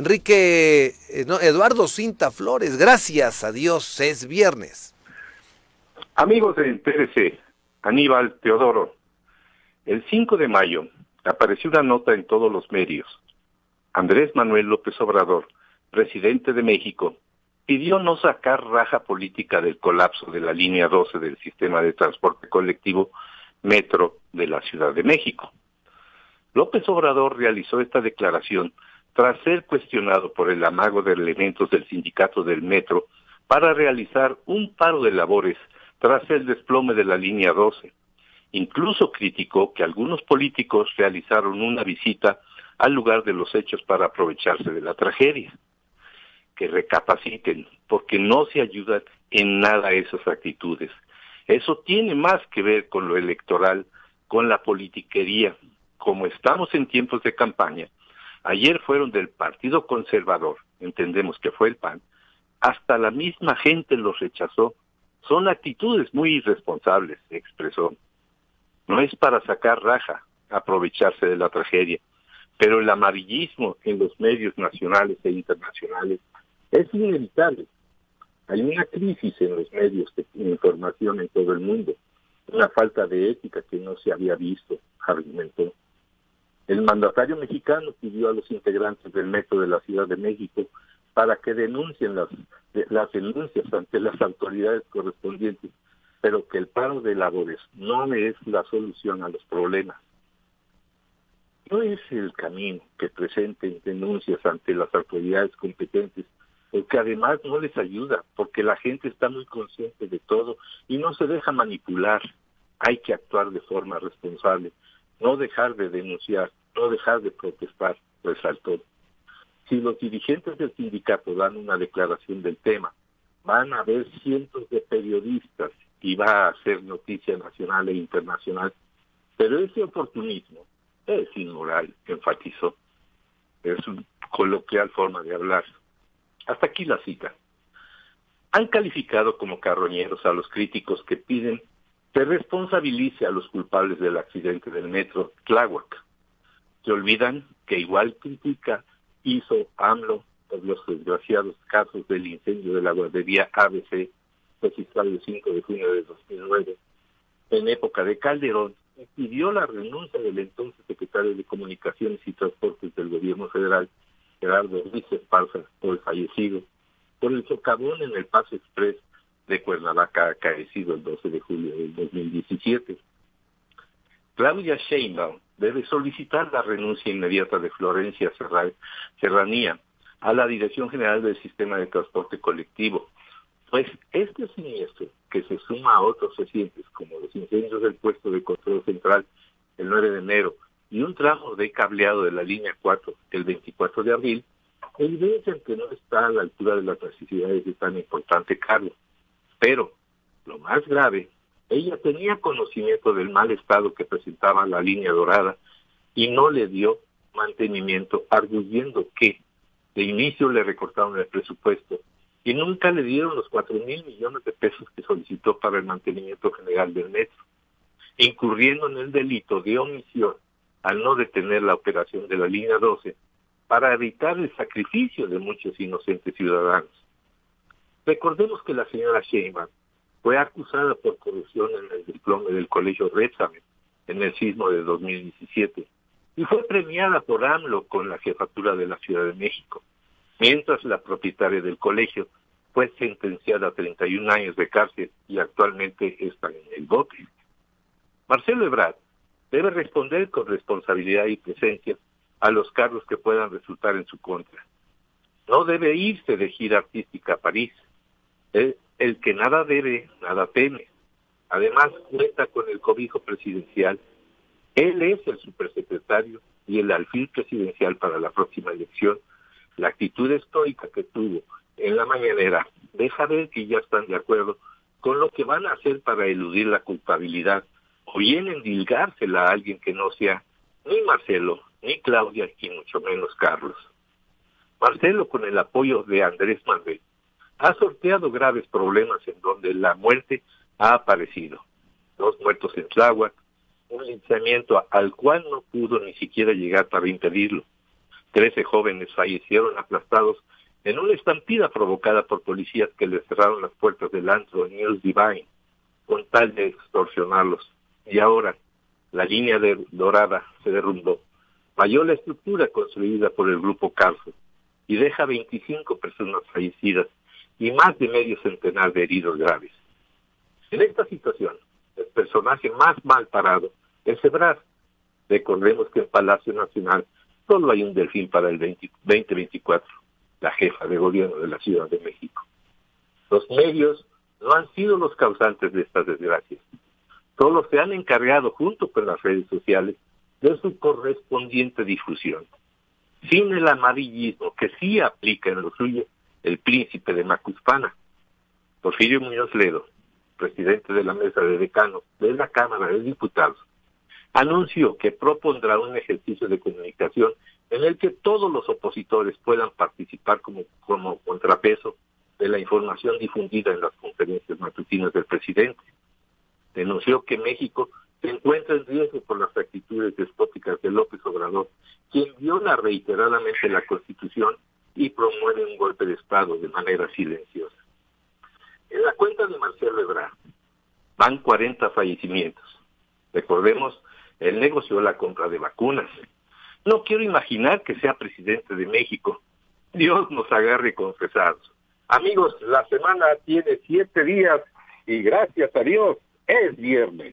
Enrique, eh, Eduardo Cinta Flores, gracias a Dios, es viernes. Amigos de TRC, Aníbal Teodoro, el 5 de mayo apareció una nota en todos los medios. Andrés Manuel López Obrador, presidente de México, pidió no sacar raja política del colapso de la línea 12 del sistema de transporte colectivo Metro de la Ciudad de México. López Obrador realizó esta declaración tras ser cuestionado por el amago de elementos del sindicato del Metro para realizar un paro de labores tras el desplome de la línea 12. Incluso criticó que algunos políticos realizaron una visita al lugar de los hechos para aprovecharse de la tragedia. Que recapaciten, porque no se ayudan en nada esas actitudes. Eso tiene más que ver con lo electoral, con la politiquería. Como estamos en tiempos de campaña, ayer fueron del Partido Conservador, entendemos que fue el PAN, hasta la misma gente los rechazó. Son actitudes muy irresponsables, expresó. No es para sacar raja, aprovecharse de la tragedia, pero el amarillismo en los medios nacionales e internacionales es inevitable hay una crisis en los medios de información en todo el mundo, una falta de ética que no se había visto, argumentó. El mandatario mexicano pidió a los integrantes del Metro de la Ciudad de México para que denuncien las, las denuncias ante las autoridades correspondientes, pero que el paro de labores no es la solución a los problemas. No es el camino que presenten denuncias ante las autoridades competentes porque además no les ayuda, porque la gente está muy consciente de todo y no se deja manipular. Hay que actuar de forma responsable, no dejar de denunciar, no dejar de protestar, resaltó. Si los dirigentes del sindicato dan una declaración del tema, van a haber cientos de periodistas y va a ser noticia nacional e internacional. Pero ese oportunismo es inmoral, enfatizó. Es una coloquial forma de hablar. Hasta aquí la cita. Han calificado como carroñeros a los críticos que piden que responsabilice a los culpables del accidente del metro Tláhuac. Se olvidan que igual critica hizo AMLO por los desgraciados casos del incendio de la guardería ABC registrado el 5 de junio de 2009 en época de Calderón y pidió la renuncia del entonces secretario de Comunicaciones y Transportes del gobierno federal Gerardo Ruiz Esparza, por fallecido, por el socavón en el Paso Express de Cuernavaca, acaecido el 12 de julio del 2017. Claudia Sheinbaum debe solicitar la renuncia inmediata de Florencia Serranía a la Dirección General del Sistema de Transporte Colectivo, pues este siniestro, que se suma a otros recientes, como los incendios del puesto de control central el 9 de enero y un tramo de cableado de la línea 4 el 24 de abril, evidencian que no está a la altura de las necesidades de tan importante cargo. Pero, lo más grave, ella tenía conocimiento del mal estado que presentaba la línea dorada y no le dio mantenimiento, arguyendo que de inicio le recortaron el presupuesto y nunca le dieron los cuatro mil millones de pesos que solicitó para el mantenimiento general del metro, incurriendo en el delito de omisión al no detener la operación de la línea 12 para evitar el sacrificio de muchos inocentes ciudadanos. Recordemos que la señora Sheinbaum fue acusada por corrupción en el diploma del colegio Repsamen en el sismo de 2017 y fue premiada por AMLO con la jefatura de la Ciudad de México, mientras la propietaria del colegio fue sentenciada a 31 años de cárcel y actualmente está en el bote. Marcelo Ebrard debe responder con responsabilidad y presencia a los cargos que puedan resultar en su contra. No debe irse de gira artística a París. El, que nada debe, nada teme. Además, cuenta con el cobijo presidencial. Él es el supersecretario y el alfil presidencial para la próxima elección. La actitud estoica que tuvo en la mañanera deja ver que ya están de acuerdo con lo que van a hacer para eludir la culpabilidad o bien endilgársela a alguien que no sea ni Marcelo, ni Claudia, y mucho menos Carlos. Marcelo, con el apoyo de Andrés Manuel, ha sorteado graves problemas en donde la muerte ha aparecido. Dos muertos en Tláhuac, un linchamiento al cual no pudo ni siquiera llegar para impedirlo. Trece jóvenes fallecieron aplastados en una estampida provocada por policías que les cerraron las puertas del antro News Divine con tal de extorsionarlos. Y ahora la línea de dorada se derrumbó. Falló la estructura construida por el grupo Carso y deja 25 personas fallecidas y más de medio centenar de heridos graves. En esta situación, el personaje más mal parado es Ebrard. Recordemos que en Palacio Nacional solo hay un delfín para el 2024, la jefa de gobierno de la Ciudad de México. Los medios no han sido los causantes de estas desgracias. Solo se han encargado, junto con las redes sociales, de su correspondiente difusión. Sin el amarillismo que sí aplica en lo suyo el príncipe de Macuspana. Porfirio Muñoz Ledo, presidente de la mesa de decanos de la Cámara de Diputados, anunció que propondrá un ejercicio de comunicación en el que todos los opositores puedan participar como, como contrapeso de la información difundida en las conferencias matutinas del presidente. Denunció que México se encuentra en riesgo por las actitudes despóticas de López Obrador, quien viola reiteradamente la Constitución y promueve un golpe de Estado de manera silenciosa. En la cuenta de Marcelo Ebrard van 40 fallecimientos. Recordemos, él negoció la compra de vacunas. No quiero imaginar que sea presidente de México. Dios nos agarre confesados. Amigos, la semana tiene siete días y gracias a Dios es viernes.